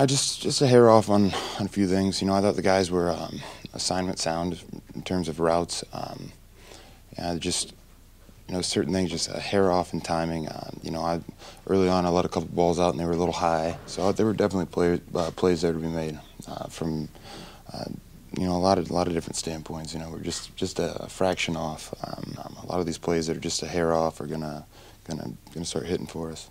I just just a hair off on, on a few things. You know, I thought the guys were um, assignment sound in terms of routes. Um, yeah, just you know certain things just a hair off in timing. Um, you know, I early on I let a couple balls out and they were a little high, so there were definitely play, uh, plays there to be made uh, from uh, you know a lot of a lot of different standpoints. You know, we're just just a, fraction off. Um, a lot of these plays that are just a hair off are gonna gonna gonna start hitting for us.